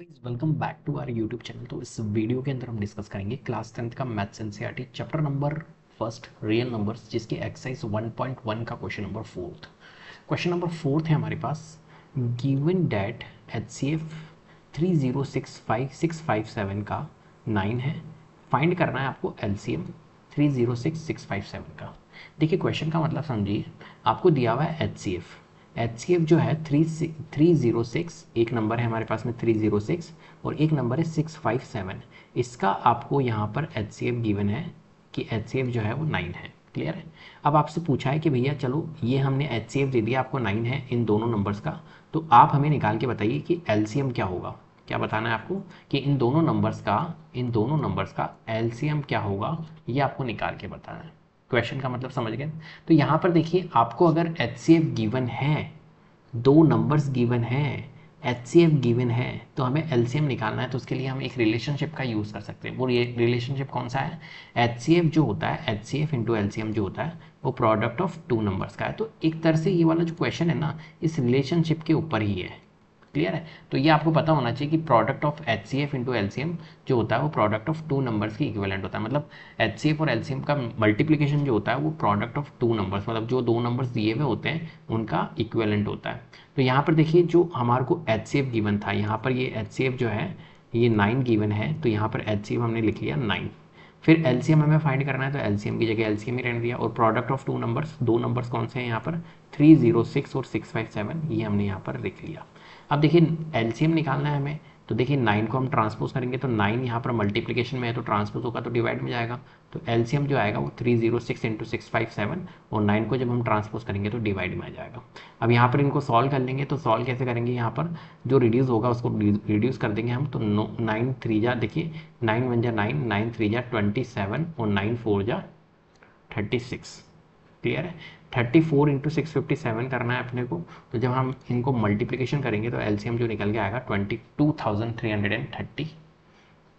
Welcome back to our YouTube channel तो इस video के अंदर हम डिस्कस करेंगे क्लास टेंथ का maths NCERT chapter number first real numbers जिसकी एक्सरसाइज 1.1 का question number fourth question number fourth है हमारे पास given that H C F three zero six five six five seven का नाइन है फाइंड करना है आपको L C M three zero six six five seven का. देखिए क्वेश्चन का मतलब समझिए, आपको दिया हुआ है H C F H C F जो है थ्री थ्री ज़ीरो सिक्स एक नंबर है हमारे पास में थ्री ज़ीरो सिक्स और एक नंबर है सिक्स फाइव सेवन इसका आपको यहाँ पर एच सी एफ़ गिवन है कि एच सी एफ़ जो है वो नाइन है. क्लियर है? अब आपसे पूछा है कि भैया, चलो, ये हमने एच सी एफ़ दे दिया, आपको नाइन है इन दोनों नंबर्स का तो आप हमें निकाल के बताइए कि एल सी एम क्या होगा? क्या बताना है आपको कि इन दोनों नंबर्स का, इन दोनों नंबर्स का एल सी एम क्या होगा? ये आपको निकाल के बताना है। क्वेश्चन का मतलब समझ गए? तो यहाँ पर देखिए, आपको अगर एच सी एफ़ गिवन है, दो नंबर्स गिवन है एच सी एफ़ गिवन है तो हमें एल सी एम निकालना है तो उसके लिए हम एक रिलेशनशिप का यूज़ कर सकते हैं। वो ये रिलेशनशिप कौन सा है? एच सी एफ़ जो होता है H C F into L C M जो होता है, वो प्रोडक्ट ऑफ़ टू नंबर्स का है। तो एक तरह से ये वाला जो क्वेश्चन है ना, इस रिलेशनशिप के ऊपर ही है। क्लियर है? तो ये आपको पता होना चाहिए कि product of H C F into L C M जो होता है वो प्रोडक्ट ऑफ़ टू नंबर्स की इक्विवेलेंट होता है। मतलब एच सी एफ़ और एल सी एम का मल्टीप्लीकेशन जो होता है वो प्रोडक्ट ऑफ़ टू नंबर्स मतलब जो दो नंबर्स दिए हुए होते हैं, उनका इक्विवेलेंट होता है। तो यहाँ पर देखिए जो हमारे को एच सी एफ़ गिवन था, यहाँ पर ये एच सी एफ़ जो है, ये नाइन गिवन है तो यहाँ पर एच सी एफ़ हमने लिख लिया नाइन फिर एलसीएम हमें फाइंड करना है तो एलसीएम की जगह एलसीएम ही रहने दिया। और प्रोडक्ट ऑफ़ टू नंबर्स दो नंबर्स कौन से हैं यहाँ पर? थ्री ज़ीरो सिक्स और सिक्स फाइव सेवन ये हमने यहाँ पर लिख लिया। अब देखिए एलसीएम निकालना है हमें। तो देखिए नाइन को हम ट्रांसपोज करेंगे तो नाइन यहाँ पर मल्टीप्लीकेशन में है तो ट्रांसपोज होगा तो डिवाइड में जाएगा। तो एलसीएम जो आएगा वो three zero six into six five seven और नाइन को जब हम ट्रांसपोज करेंगे तो डिवाइड में आ जाएगा। अब यहाँ पर इनको सॉल्व कर लेंगे तो सॉल्व कैसे करेंगे यहाँ पर? जो रिड्यूस होगा उसको रिड्यूस कर देंगे हम तो नो नाइन थ्री जा, देखिए नाइन वन जा नाइन नाइन थ्री जा ट्वेंटी सेवन और नाइन फोर जा थर्टी सिक्स क्लियर है? Thirty four into six fifty seven करना है अपने को। तो जब हम इनको मल्टीप्लीकेशन करेंगे तो एलसीएम जो निकल के आएगा twenty two thousand three hundred and thirty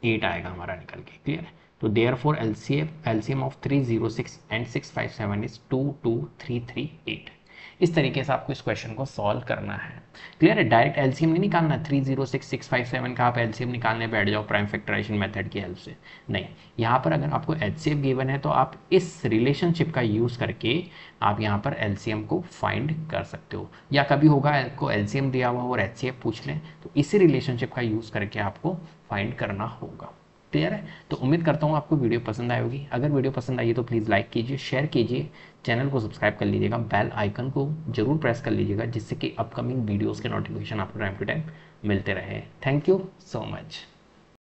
eight आएगा हमारा निकल के क्लियर है तो therefore L C F L C M of three zero six and six five seven is two two three three eight इस तरीके से आपको इस क्वेश्चन को सॉल्व करना है। क्लियर है? डायरेक्ट एलसीएम नहीं निकालना। Three zero six six five seven का आप एलसीएम निकालने बैठ जाओ प्राइम फैक्टराइजेशन मेथड की हेल्प से। नहीं। यहाँ पर अगर आपको एचसीएफ गिवन है तो आप इस रिलेशनशिप का यूज़ करके आप यहाँ पर एलसीएम को फाइंड कर सकते हो। या कभी होगा, आपको एलसीएम दिया हुआ और एचसीएफ पूछ लें तो इसी रिलेशनशिप का यूज़ करके आपको फाइंड करना होगा। क्लियर है। तो उम्मीद करता हूँ आपको वीडियो पसंद आई होगी। अगर वीडियो पसंद आई है तो प्लीज़ लाइक कीजिए शेयर कीजिए। चैनल को सब्सक्राइब कर लीजिएगा। बेल आइकन को ज़रूर प्रेस कर लीजिएगा, जिससे कि अपकमिंग वीडियोज़ के नोटिफिकेशन आपको टाइम टू टाइम मिलते रहे। Thank you so much